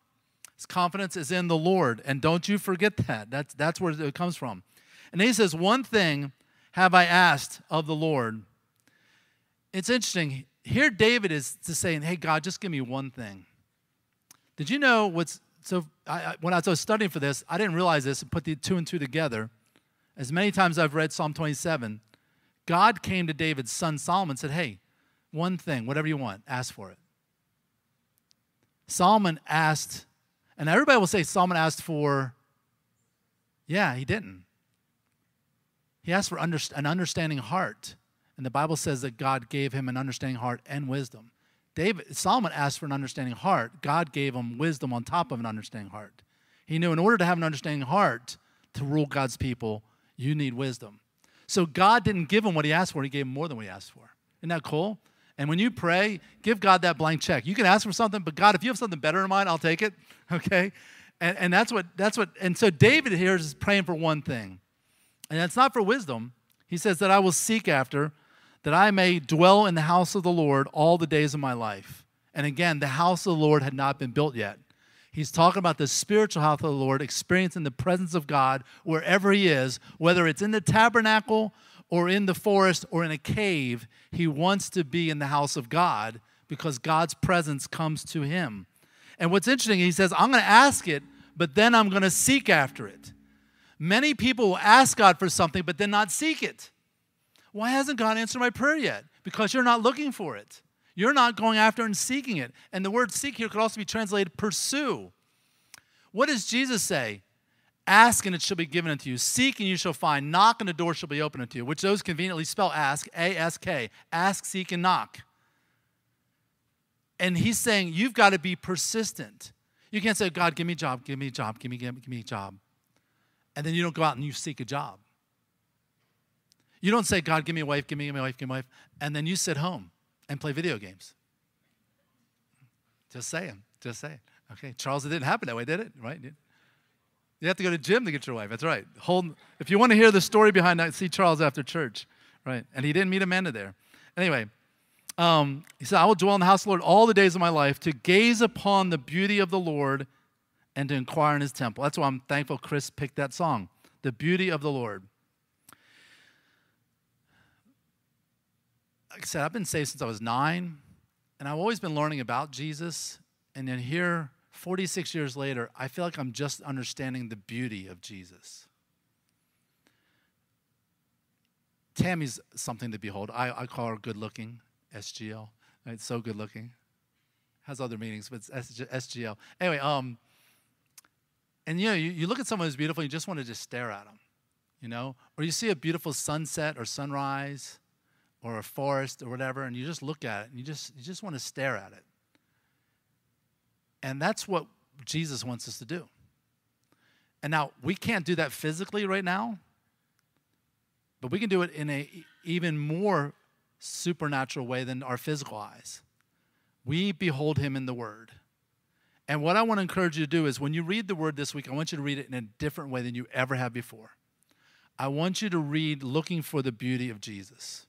His confidence is in the Lord. And don't you forget that. That's, that's where it comes from. And he says, One thing have I asked of the Lord. It's interesting. Here, David is to saying, Hey, God, just give me one thing. Did you know what's so? I, when I was studying for this, I didn't realize this and put the two and two together. As many times I've read Psalm 27, God came to David's son Solomon and said, Hey, one thing, whatever you want, ask for it. Solomon asked, and everybody will say Solomon asked for, yeah, he didn't. He asked for under, an understanding heart. And the Bible says that God gave him an understanding heart and wisdom. David, Solomon asked for an understanding heart. God gave him wisdom on top of an understanding heart. He knew in order to have an understanding heart to rule God's people, you need wisdom. So God didn't give him what he asked for, he gave him more than what he asked for. Isn't that cool? And when you pray, give God that blank check. You can ask for something, but God, if you have something better in mind, I'll take it. [laughs] Okay? And, and that's what that's what and so David here is praying for one thing. And it's not for wisdom. He says that I will seek after, that I may dwell in the house of the Lord all the days of my life. And again, the house of the Lord had not been built yet. He's talking about the spiritual house of the Lord, experiencing the presence of God wherever he is, whether it's in the tabernacle or in the forest or in a cave. He wants to be in the house of God because God's presence comes to him. And what's interesting, he says, I'm going to ask it, but then I'm going to seek after it. Many people will ask God for something, but then not seek it. Why hasn't God answered my prayer yet? Because you're not looking for it. You're not going after and seeking it. And the word seek here could also be translated pursue. What does Jesus say? Ask and it shall be given unto you. Seek and you shall find. Knock and the door shall be opened unto you, which those conveniently spell ask, A S K. Ask, seek, and knock. And he's saying you've got to be persistent. You can't say, God, give me a job, give me a job, give me, give me, give me a job. And then you don't go out and you seek a job. You don't say, God, give me a wife, give me a wife, give me a wife, and then you sit home and play video games. Just saying, just saying. Okay, Charles, it didn't happen that way, did it? Right? You have to go to gym to get your wife. That's right. Hold. If you want to hear the story behind that, see Charles after church, right? And he didn't meet Amanda there. Anyway, um, he said, "I will dwell in the house of the Lord all the days of my life to gaze upon the beauty of the Lord and to inquire in His temple." That's why I'm thankful Chris picked that song, "The Beauty of the Lord." like I said, I've been saved since I was nine, and I've always been learning about Jesus. And then here, 46 years later, I feel like I'm just understanding the beauty of Jesus. Tammy's something to behold. I, I call her good looking, SGL. It's so good looking. Has other meanings, but it's SGL. Anyway, um, and you know, you, you look at someone who's beautiful, you just want to just stare at them, you know? Or you see a beautiful sunset or sunrise, or a forest or whatever, and you just look at it and you just you just want to stare at it. And that's what Jesus wants us to do. And now we can't do that physically right now, but we can do it in a even more supernatural way than our physical eyes. We behold him in the word. And what I want to encourage you to do is when you read the word this week, I want you to read it in a different way than you ever have before. I want you to read looking for the beauty of Jesus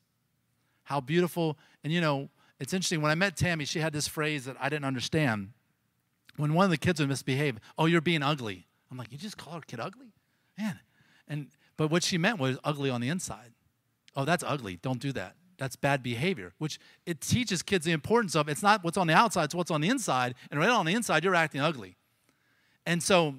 how beautiful. And you know, it's interesting. When I met Tammy, she had this phrase that I didn't understand. When one of the kids would misbehave, oh, you're being ugly. I'm like, you just call our kid ugly? Man. And but what she meant was ugly on the inside. Oh, that's ugly. Don't do that. That's bad behavior, which it teaches kids the importance of it's not what's on the outside, it's what's on the inside. And right on the inside, you're acting ugly. And so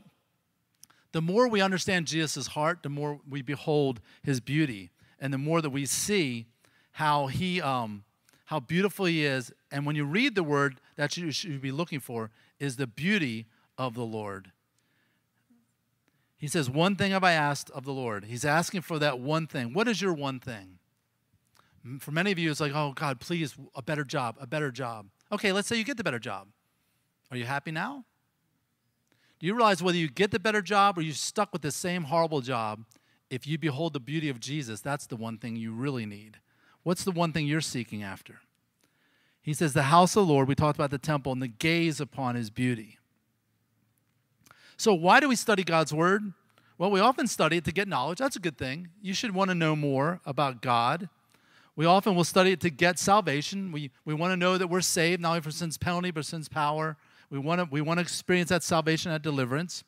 the more we understand Jesus' heart, the more we behold his beauty. And the more that we see how he um, how beautiful he is and when you read the word that you should be looking for is the beauty of the lord. He says one thing have i asked of the lord. He's asking for that one thing. What is your one thing? For many of you it's like oh god please a better job a better job. Okay let's say you get the better job. Are you happy now? Do you realize whether you get the better job or you're stuck with the same horrible job if you behold the beauty of jesus that's the one thing you really need. What's the one thing you're seeking after? He says, The house of the Lord, we talked about the temple, and the gaze upon his beauty. So, why do we study God's word? Well, we often study it to get knowledge. That's a good thing. You should want to know more about God. We often will study it to get salvation. We, we want to know that we're saved, not only for sin's penalty, but sin's power. We want, to, we want to experience that salvation, that deliverance.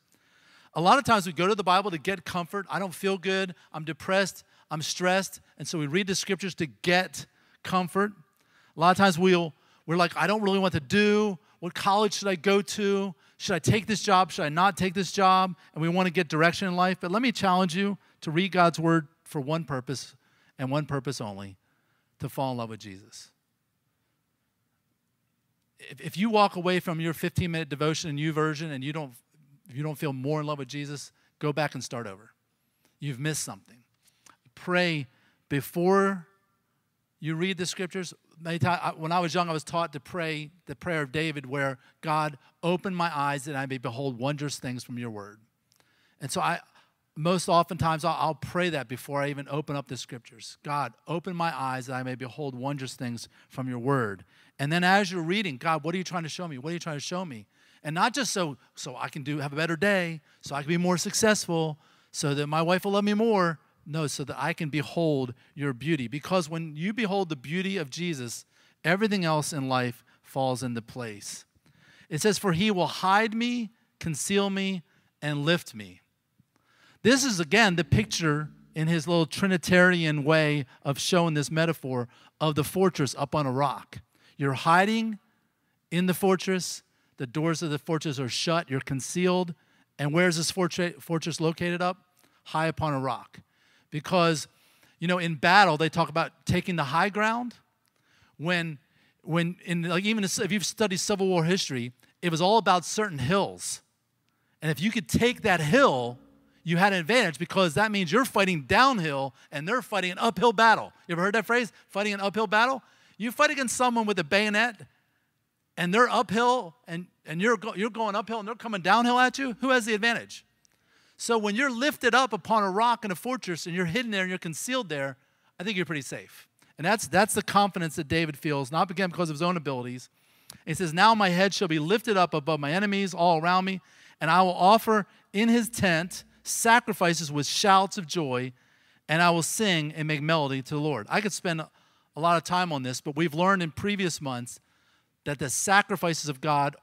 A lot of times we go to the Bible to get comfort. I don't feel good. I'm depressed. I'm stressed. And so we read the scriptures to get comfort. A lot of times we'll, we're like, I don't really want to do. What college should I go to? Should I take this job? Should I not take this job? And we want to get direction in life. But let me challenge you to read God's word for one purpose and one purpose only to fall in love with Jesus. If, if you walk away from your 15 minute devotion and YouVersion and you don't, you don't feel more in love with Jesus, go back and start over. You've missed something pray before you read the scriptures. When I was young, I was taught to pray the prayer of David, where God, open my eyes that I may behold wondrous things from your word. And so I, most oftentimes, I'll, I'll pray that before I even open up the scriptures. God, open my eyes that I may behold wondrous things from your word. And then as you're reading, God, what are you trying to show me? What are you trying to show me? And not just so so I can do have a better day, so I can be more successful, so that my wife will love me more. No, so that I can behold your beauty. Because when you behold the beauty of Jesus, everything else in life falls into place. It says, For he will hide me, conceal me, and lift me. This is again the picture in his little Trinitarian way of showing this metaphor of the fortress up on a rock. You're hiding in the fortress, the doors of the fortress are shut, you're concealed. And where's this fortress located up? High upon a rock. Because, you know, in battle, they talk about taking the high ground. When, when in, like even if you've studied Civil War history, it was all about certain hills. And if you could take that hill, you had an advantage because that means you're fighting downhill and they're fighting an uphill battle. You ever heard that phrase? Fighting an uphill battle? You fight against someone with a bayonet and they're uphill and, and you're, go, you're going uphill and they're coming downhill at you. Who has the advantage? So when you're lifted up upon a rock in a fortress and you're hidden there and you're concealed there, I think you're pretty safe. And that's, that's the confidence that David feels, not again because of his own abilities. He says, Now my head shall be lifted up above my enemies all around me, and I will offer in his tent sacrifices with shouts of joy, and I will sing and make melody to the Lord. I could spend a lot of time on this, but we've learned in previous months that the sacrifices of God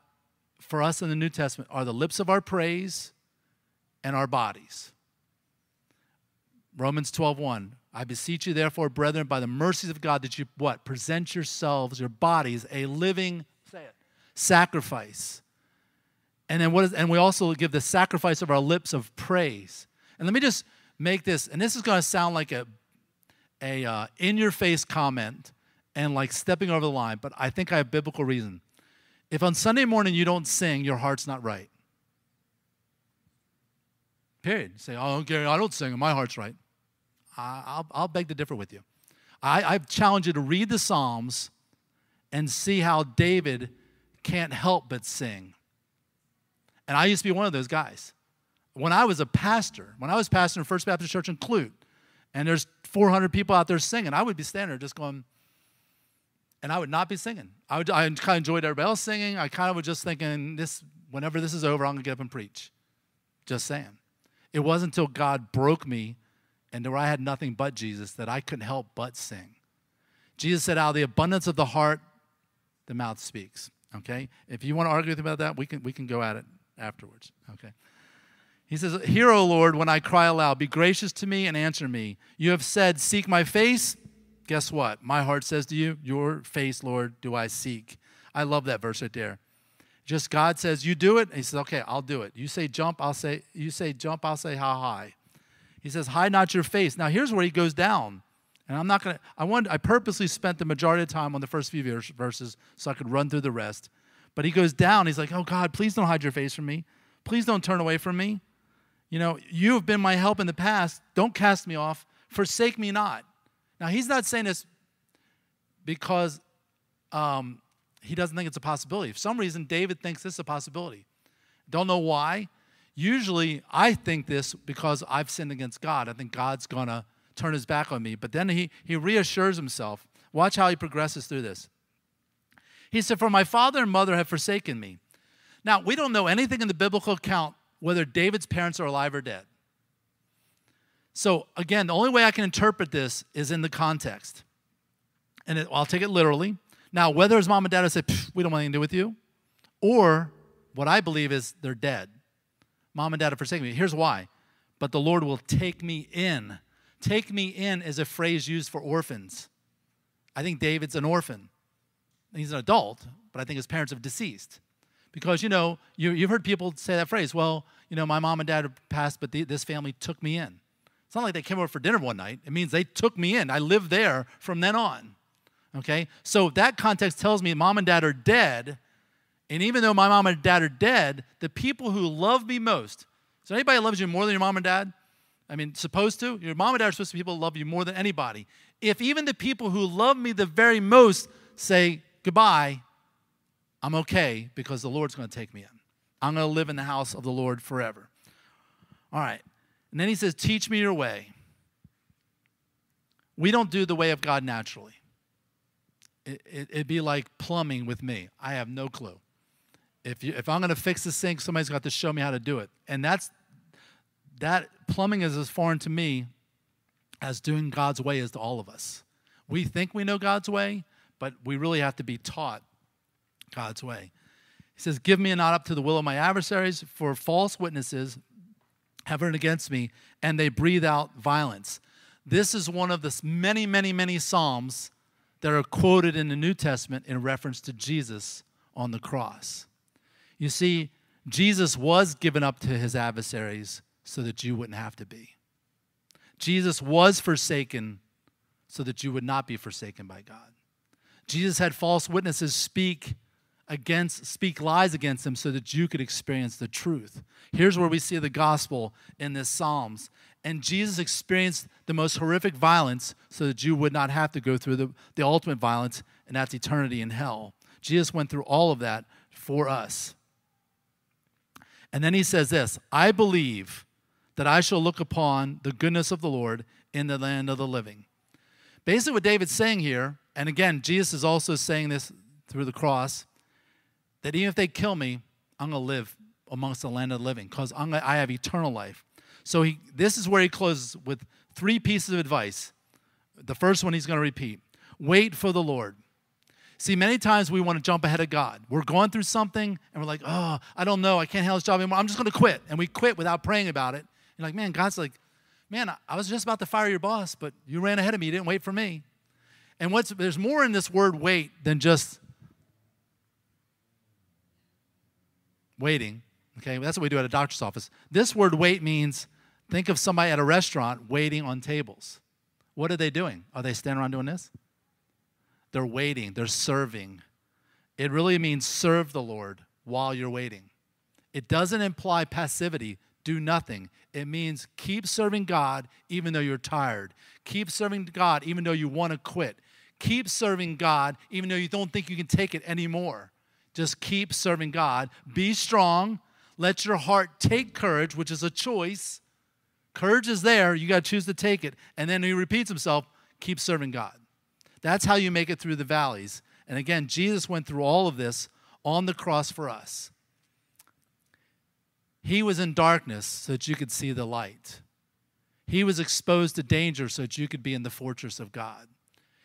for us in the New Testament are the lips of our praise and our bodies. Romans 12:1 I beseech you therefore brethren by the mercies of God that you what present yourselves your bodies a living say it sacrifice and then what is, and we also give the sacrifice of our lips of praise. And let me just make this, and this is going to sound like a, a uh, in your face comment and like stepping over the line, but I think I have biblical reason. If on Sunday morning you don't sing, your heart's not right. Period. say, oh, Gary, I don't sing, my heart's right. I, will I'll beg to differ with you. I, I challenge you to read the Psalms and see how David can't help but sing and I used to be one of those guys. When I was a pastor, when I was pastor in First Baptist Church in Clute, and there's 400 people out there singing, I would be standing there just going, and I would not be singing. I, would, I kind of enjoyed everybody else singing. I kind of was just thinking, this, whenever this is over, I'm going to get up and preach. Just saying. It wasn't until God broke me and where I had nothing but Jesus that I couldn't help but sing. Jesus said, out of the abundance of the heart, the mouth speaks. Okay? If you want to argue with me about that, we can, we can go at it afterwards. Okay. He says, Hear, O Lord, when I cry aloud, be gracious to me and answer me. You have said, Seek my face. Guess what? My heart says to you, Your face, Lord, do I seek. I love that verse right there. Just God says, You do it. And he says, Okay, I'll do it. You say jump, I'll say, you say jump, I'll say how high. He says, Hide not your face. Now here's where he goes down. And I'm not gonna, I wanted, I purposely spent the majority of time on the first few verses so I could run through the rest. But he goes down. He's like, Oh God, please don't hide your face from me. Please don't turn away from me. You know, you have been my help in the past. Don't cast me off. Forsake me not. Now, he's not saying this because um, he doesn't think it's a possibility. For some reason, David thinks this is a possibility. Don't know why. Usually, I think this because I've sinned against God. I think God's going to turn his back on me. But then he, he reassures himself. Watch how he progresses through this. He said, For my father and mother have forsaken me. Now, we don't know anything in the biblical account whether David's parents are alive or dead. So, again, the only way I can interpret this is in the context. And it, I'll take it literally. Now, whether his mom and dad have said, We don't want anything to do with you, or what I believe is they're dead. Mom and dad have forsaken me. Here's why. But the Lord will take me in. Take me in is a phrase used for orphans. I think David's an orphan he's an adult, but I think his parents have deceased. Because, you know, you, you've heard people say that phrase, well, you know, my mom and dad passed, but the, this family took me in. It's not like they came over for dinner one night. It means they took me in. I lived there from then on. Okay? So that context tells me mom and dad are dead. And even though my mom and dad are dead, the people who love me most, so anybody loves you more than your mom and dad? I mean, supposed to. Your mom and dad are supposed to be people who love you more than anybody. If even the people who love me the very most say goodbye, I'm okay because the Lord's going to take me in. I'm going to live in the house of the Lord forever. All right. And then he says, Teach me your way. We don't do the way of God naturally. It, it'd be like plumbing with me. I have no clue. If, you, if I'm going to fix the sink, somebody's got to show me how to do it. And that's that plumbing is as foreign to me as doing God's way is to all of us. We think we know God's way, but we really have to be taught God's way. He says, Give me not up to the will of my adversaries, for false witnesses have written against me, and they breathe out violence. This is one of the many, many, many Psalms that are quoted in the New Testament in reference to Jesus on the cross. You see, Jesus was given up to his adversaries so that you wouldn't have to be. Jesus was forsaken so that you would not be forsaken by God. Jesus had false witnesses speak against speak lies against him so that you could experience the truth. Here's where we see the gospel in this Psalms. And Jesus experienced the most horrific violence so that you would not have to go through the, the ultimate violence, and that's eternity in hell. Jesus went through all of that for us. And then he says this I believe that I shall look upon the goodness of the Lord in the land of the living. Basically, what David's saying here, and again, Jesus is also saying this through the cross, that even if they kill me, I'm going to live amongst the land of the living because I have eternal life. So he, this is where he closes with three pieces of advice. The first one he's going to repeat wait for the Lord. See, many times we want to jump ahead of God. We're going through something and we're like, oh, I don't know. I can't handle this job anymore. I'm just going to quit. And we quit without praying about it. You're like, man, God's like, man, I was just about to fire your boss, but you ran ahead of me. You didn't wait for me. And what's there's more in this word wait than just waiting. Okay, that's what we do at a doctor's office. This word wait means think of somebody at a restaurant waiting on tables. What are they doing? Are they standing around doing this? They're waiting, they're serving. It really means serve the Lord while you're waiting. It doesn't imply passivity do nothing. It means keep serving God even though you're tired. Keep serving God even though you want to quit. Keep serving God even though you don't think you can take it anymore. Just keep serving God. Be strong. Let your heart take courage, which is a choice. Courage is there. You got to choose to take it. And then he repeats himself keep serving God. That's how you make it through the valleys. And again, Jesus went through all of this on the cross for us. He was in darkness so that you could see the light. He was exposed to danger so that you could be in the fortress of God.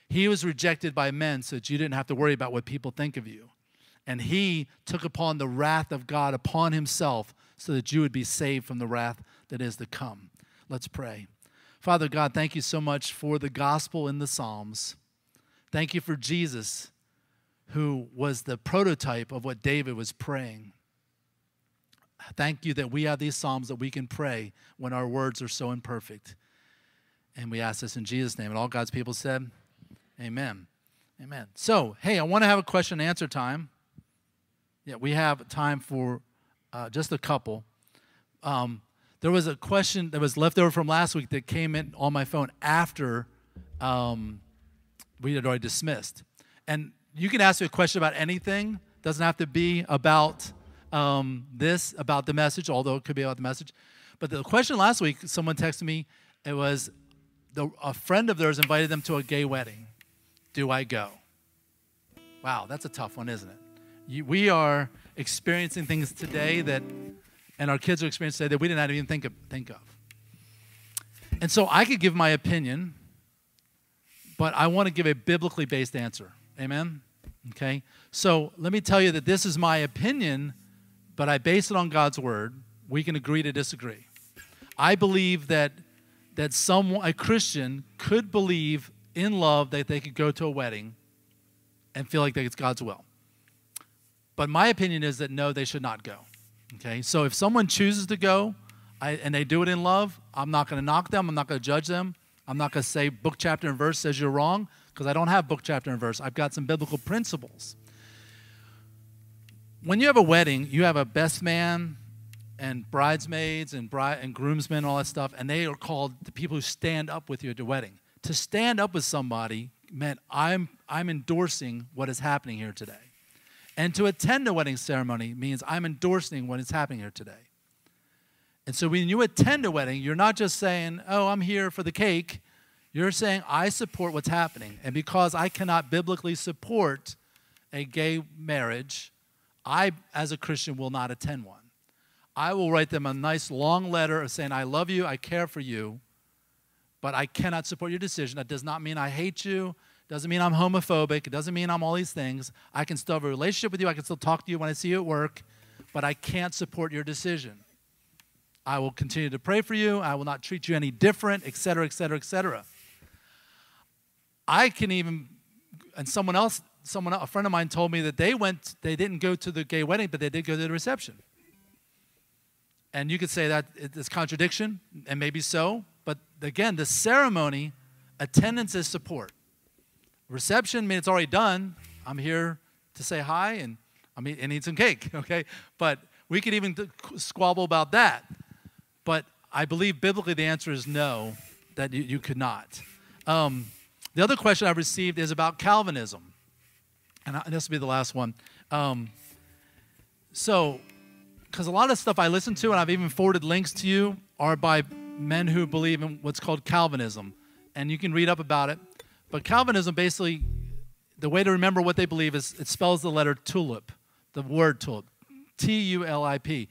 He was rejected by men so that you didn't have to worry about what people think of you. And he took upon the wrath of God upon himself so that you would be saved from the wrath that is to come. Let's pray. Father God, thank you so much for the gospel in the Psalms. Thank you for Jesus, who was the prototype of what David was praying. Thank you that we have these Psalms that we can pray when our words are so imperfect. And we ask this in Jesus' name. And all God's people said, Amen. Amen. So, hey, I want to have a question and answer time. Yeah, we have time for uh, just a couple. Um, there was a question that was left over from last week that came in on my phone after um, we had already dismissed. And you can ask me a question about anything. Doesn't have to be about um, this about the message, although it could be about the message. But the question last week, someone texted me, it was the, a friend of theirs invited them to a gay wedding. Do I go? Wow, that's a tough one, isn't it? You, we are experiencing things today that, and our kids are experiencing today that we didn't even think of, think of. And so I could give my opinion, but I want to give a biblically based answer. Amen? Okay? So let me tell you that this is my opinion but I base it on God's word. We can agree to disagree. I believe that that some a Christian could believe in love that they could go to a wedding and feel like that it's God's will. But my opinion is that no, they should not go. Okay, so if someone chooses to go I, and they do it in love, I'm not going to knock them. I'm not going to judge them. I'm not going to say book, chapter, and verse says you're wrong because I don't have book, chapter, and verse. I've got some biblical principles when you have a wedding, you have a best man and bridesmaids and bride and groomsmen and all that stuff, and they are called the people who stand up with you at the wedding. To stand up with somebody meant I'm I'm endorsing what is happening here today. And to attend a wedding ceremony means I'm endorsing what is happening here today. And so when you attend a wedding, you're not just saying, "Oh, I'm here for the cake." You're saying, "I support what's happening." And because I cannot biblically support a gay marriage, I as a Christian will not attend one. I will write them a nice long letter of saying, I love you, I care for you, but I cannot support your decision. That does not mean I hate you. Doesn't mean I'm homophobic. It doesn't mean I'm all these things. I can still have a relationship with you. I can still talk to you when I see you at work, but I can't support your decision. I will continue to pray for you. I will not treat you any different, et cetera, et cetera, et cetera. I can even, and someone else, someone, a friend of mine told me that they went, they didn't go to the gay wedding, but they did go to the reception. And you could say that it's contradiction, and maybe so, but again, the ceremony, attendance is support. Reception, I mean, it's already done. I'm here to say hi and I mean, and eat some cake, [laughs] okay? But we could even squabble about that. But I believe biblically the answer is no, that you, you could not. Um, the other question I've received is about Calvinism. And this will be the last one. Um, so, because a lot of stuff I listen to, and I've even forwarded links to you, are by men who believe in what's called Calvinism. And you can read up about it. But Calvinism basically, the way to remember what they believe is it spells the letter tulip, the word tulip, T U L I P.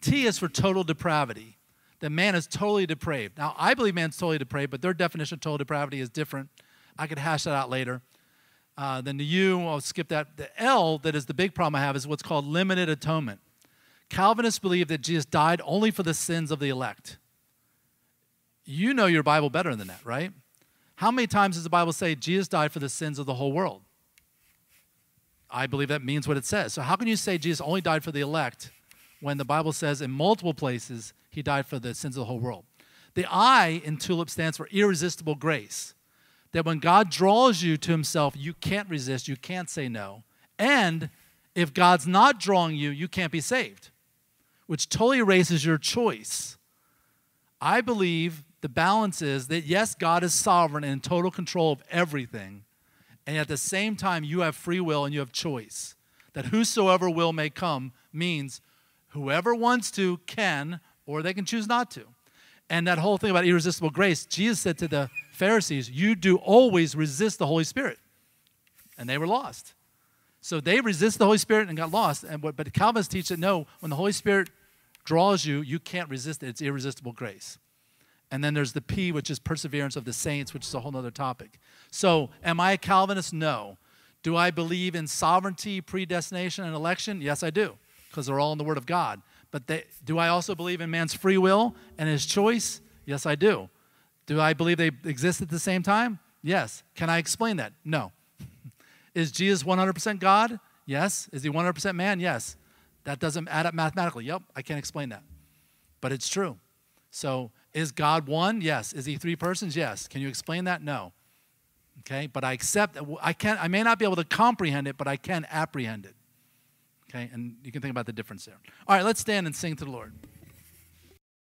T is for total depravity. That man is totally depraved. Now, I believe man's totally depraved, but their definition of total depravity is different. I could hash that out later. Uh, then the U, I'll skip that. The L, that is the big problem I have, is what's called limited atonement. Calvinists believe that Jesus died only for the sins of the elect. You know your Bible better than that, right? How many times does the Bible say Jesus died for the sins of the whole world? I believe that means what it says. So, how can you say Jesus only died for the elect when the Bible says in multiple places he died for the sins of the whole world? The I in TULIP stands for irresistible grace. That when God draws you to himself, you can't resist, you can't say no. And if God's not drawing you, you can't be saved which totally erases your choice. I believe the balance is that yes, God is sovereign and in total control of everything, and at the same time, you have free will and you have choice. That whosoever will may come means whoever wants to can, or they can choose not to. And that whole thing about irresistible grace, Jesus said to the Pharisees, You do always resist the Holy Spirit. And they were lost. So they resist the Holy Spirit and got lost. And but Calvinists teach that no, when the Holy Spirit draws you, you can't resist it. It's irresistible grace. And then there's the P, which is perseverance of the saints, which is a whole other topic. So, am I a Calvinist? No. Do I believe in sovereignty, predestination, and election? Yes, I do, because they're all in the Word of God. But they, do I also believe in man's free will and his choice? Yes, I do. Do I believe they exist at the same time? Yes. Can I explain that? No. [laughs] is Jesus 100% God? Yes. Is he 100% man? Yes. That doesn't add up mathematically. Yep, I can't explain that. But it's true. So, is God one? Yes. Is he three persons? Yes. Can you explain that? No. Okay, but I accept I can't I may not be able to comprehend it, but I can apprehend it. Okay, and you can think about the difference there. All right, let's stand and sing to the Lord.